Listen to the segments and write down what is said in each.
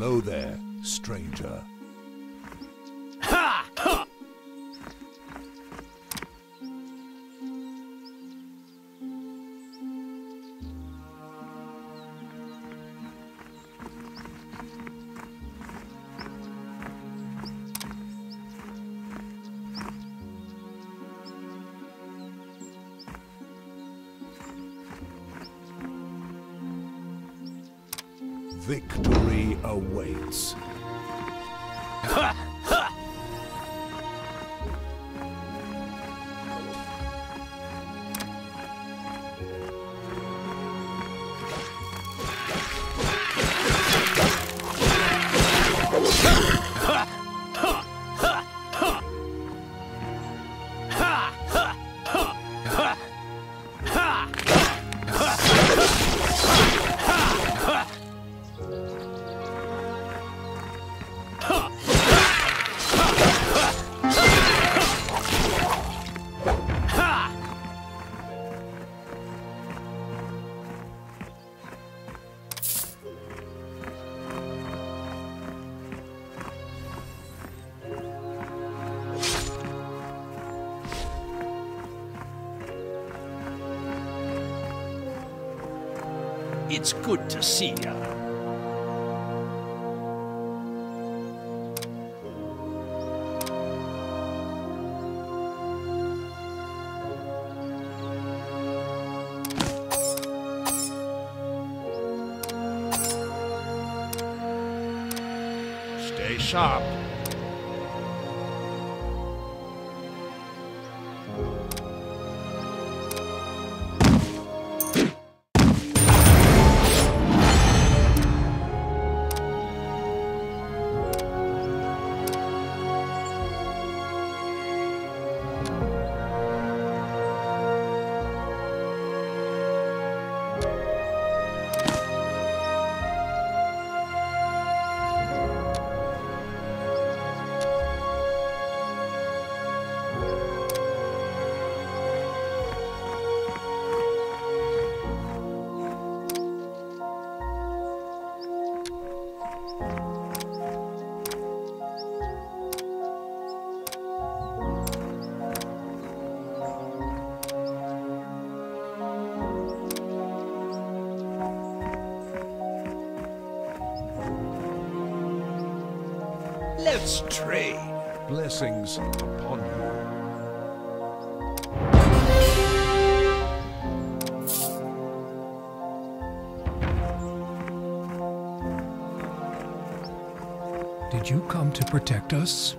Hello there, stranger. Victory awaits. It's good to see you. Stay sharp. Let's trade. Blessings upon you. Did you come to protect us?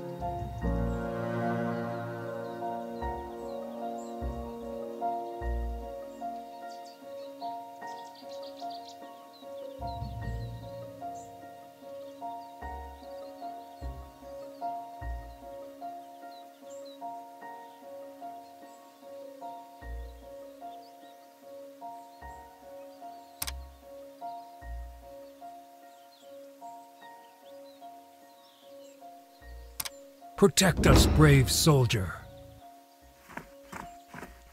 Protect us, brave soldier.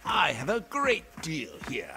I have a great deal here.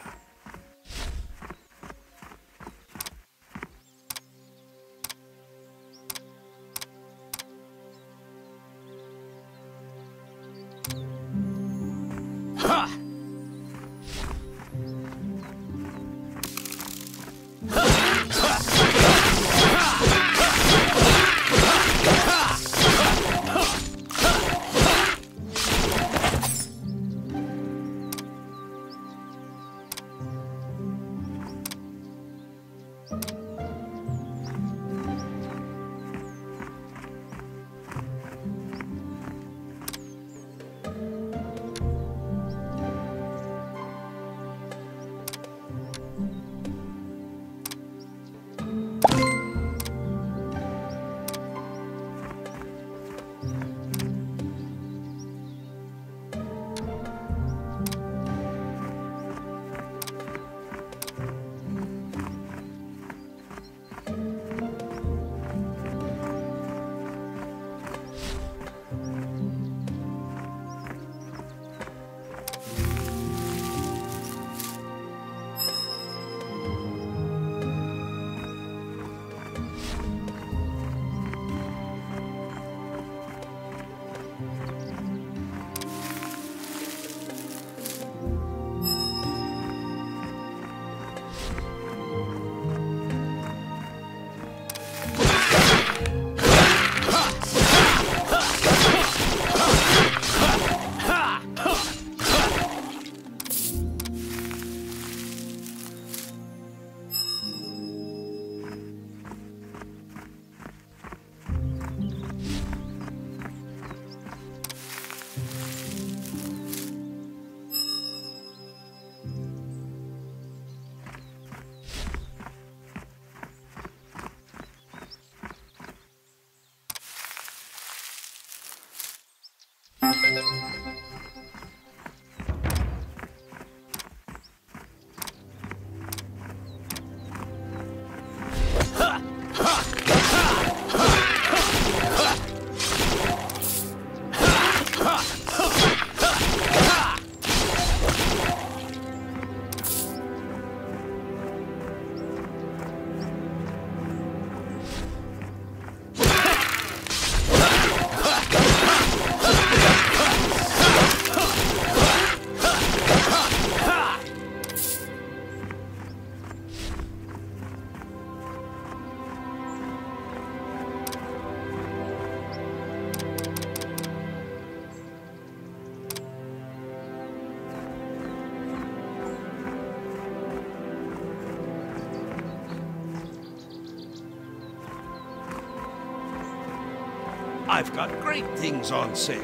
I've got great things on sale.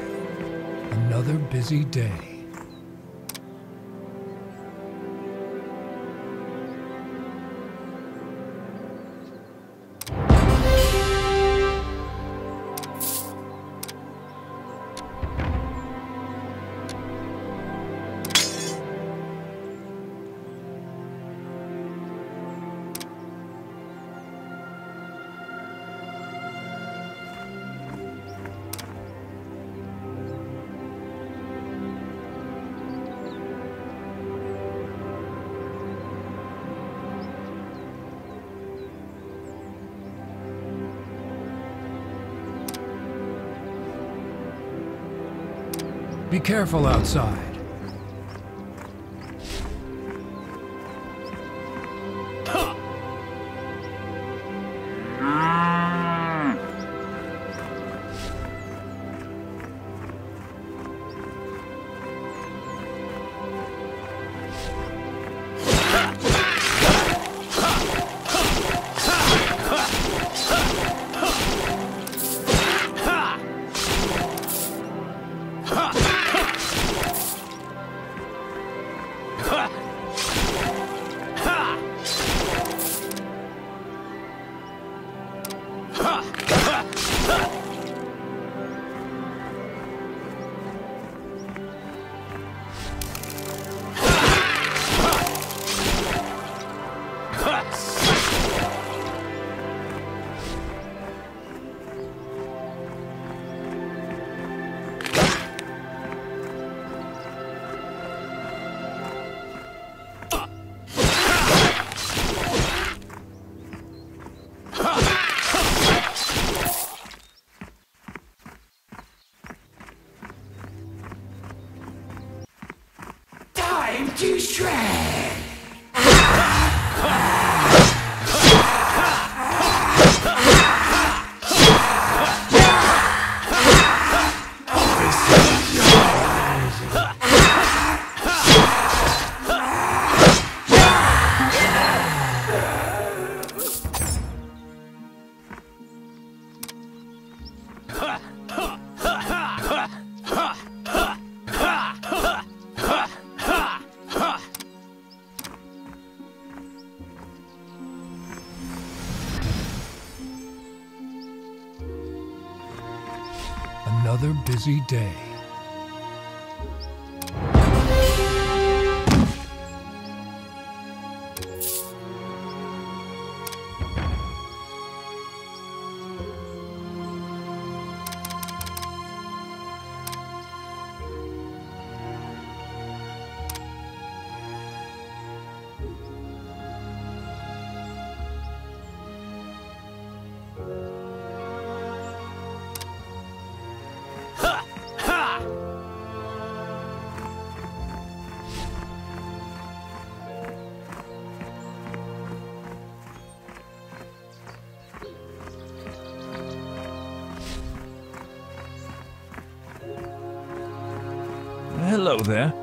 Another busy day. Be careful outside. Busy day. There.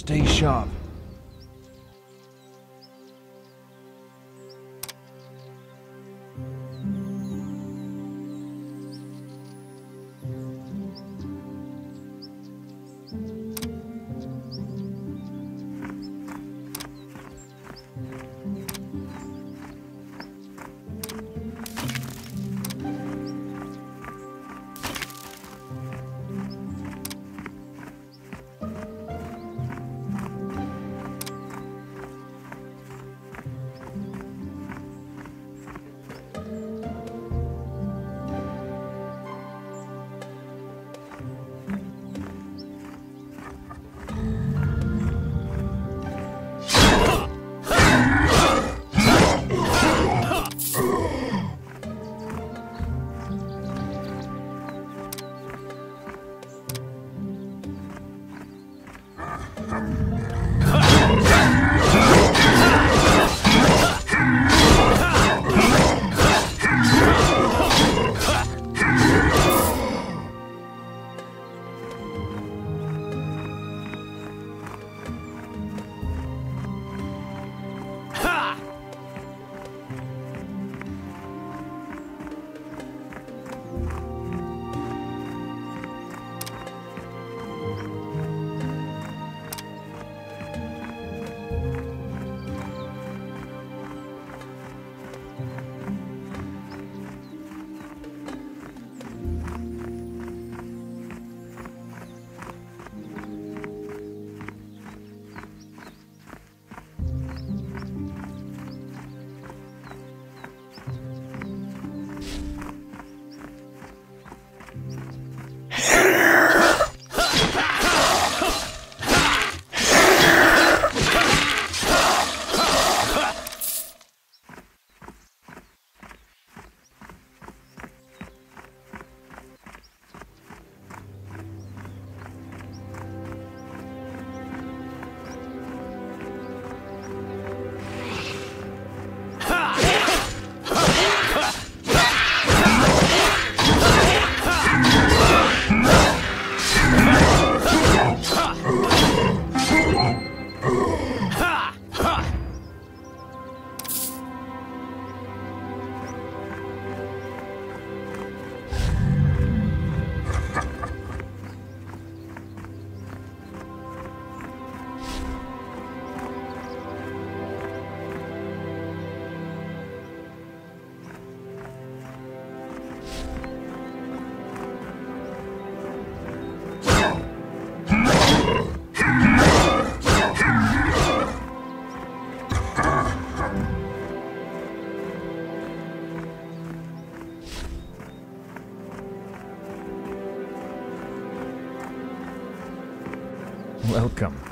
Stay sharp. Welcome.